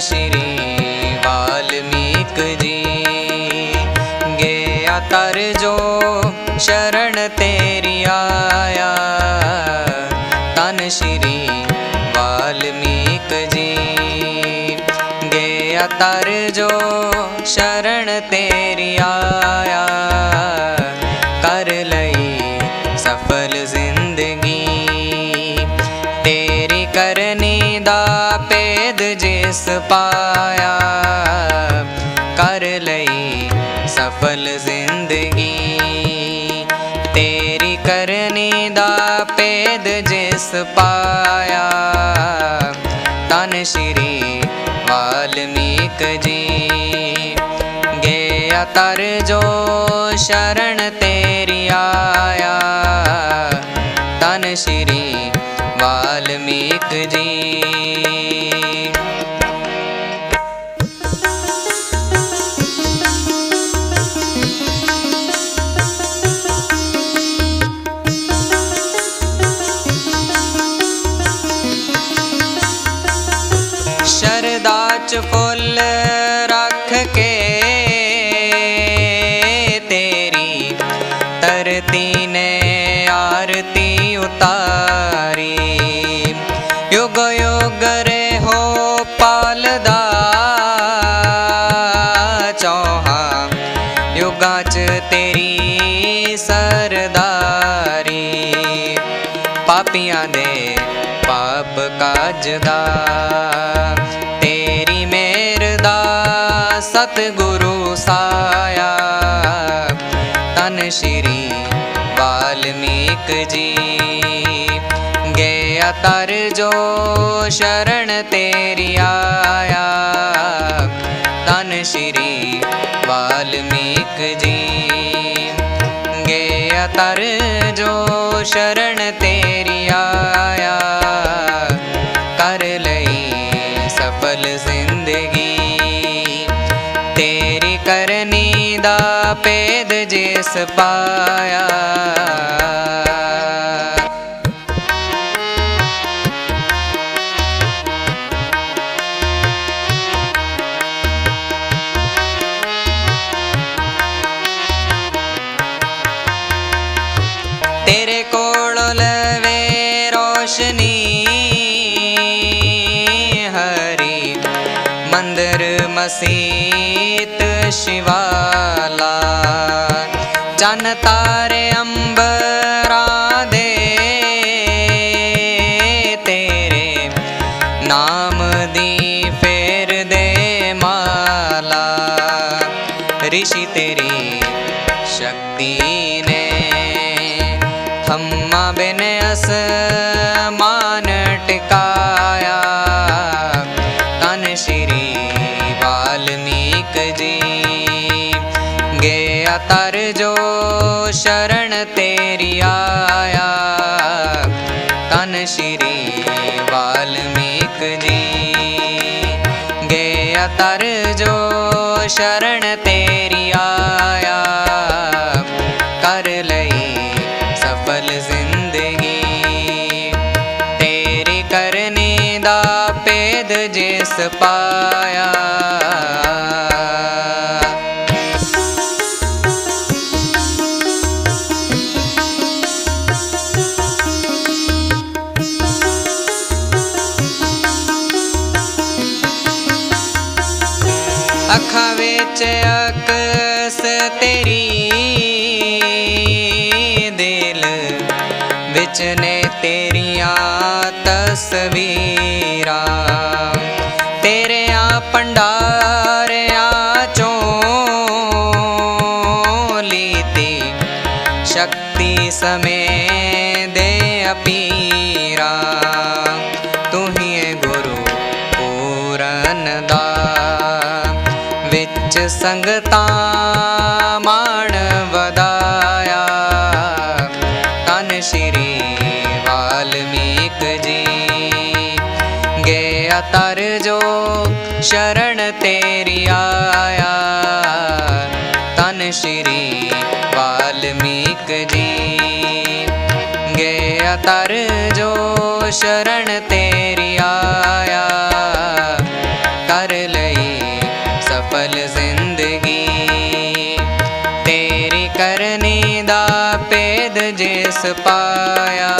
श्री वाल्मीक। जी गर्जो शरण तेरी आया। तन श्री वाल्मीक। जी धनश्री वीकजी जो ਪੇਦ ਜਿਸ ਪਾਇਆ, ਕਰ ਲਈ ਸਫਲ ਜ਼ਿੰਦਗੀ। ਤੇਰੀ ਕਰਨੀ ਦਾ ਪੇਦ ਜਿਸ ਪਾਇਆ ਤਨ ਸ਼੍ਰੀ ਵਾਲਮੀਕ ਜੀ। ਗਿਆ ਤਰ ਜੋ ਸ਼ਰਨ ਤੇਰੀ ਆਇਆ ਤਨ ਸ਼੍ਰੀ ਵਾਲਮੀਕ ਜੀ। ਸ਼ਰਦਾ ਚ ਫੁੱਲ ਰੱਖ ਕੇ ਤੇਰੀ ਤਰਤੀ ਨੇ ਆਰਤੀ ਉਤਾਰੀ। ਯੁਗ ਯੁਗ ਰੇ ਹੋ ਪਾਲਦਾ ਚੌਹਾ। ਯੁਗਾਂ ਚ ਤੇਰੀ ਸਰਦਾਰੀ। ਪਾਪੀਆਂ ਦੇ ਪਾਪ ਕਾਜ ਦਾ सतगुरु साया, तन श्री वाल्मीक जी। गे अतर जो शरण तेरी आया, तन श्री वाल्मीक जी। गे अतर जो शरण तेरी आया, कर लई सफल से ਕਰਨੀ ਦਾ ਪੇਦ ਜਿਸ ਪਾਇਆ। ਤੇਰੇ ਕੋਲ ਲਵੇ ਰੋਸ਼ਨੀ ਹਰੀ ਮੰਦਰ ਮਸੀਤ शिवाला। जन तारे अम्बरा दे तेरे नमदि पेर ऋषि ते शक्तिने असमान ਗਿਆ ਤਰ ਜੋ ਸ਼ਰਨ ਤੇਰੀ ਆਇਆ। ਤਨ ਸ਼੍ਰੀ ਵਾਲਮੀਕ ਜੀ। ਗਿਆ ਤਰ ਜੋ ਸ਼ਰਨ ਤੇਰੀ ਆਇਆ। ਕਰ ਲਈ ਸਫਲ ਜ਼ਿੰਦਗੀ। ਤੇਰੀ ਕਰਨੀ ਦਾ ਪੇਦ ਜਿਸ ਪਾਇਆ। ਅੱਖਾਂ ਵਿੱਚ ਅਕਸ ਤੇਰੀ ਦਿਲ ਵਿੱਚ ਨੇ ਤੇਰੀਆਂ ਤਸਵੀਰਾਂ। ਤੇਰਿਆਂ ਪੰਡਾਰਿਆਂ ਚੋਂ ਲੀਤੀ ਸ਼ਕਤੀ ਸਮੇਂ ਦੇ ਅਪੀਰਾ। सङ्गतानश्री वलमीक जी गर्जो शरण ते आया। कनश्री वीकजी गर्ज शरण जिस पाया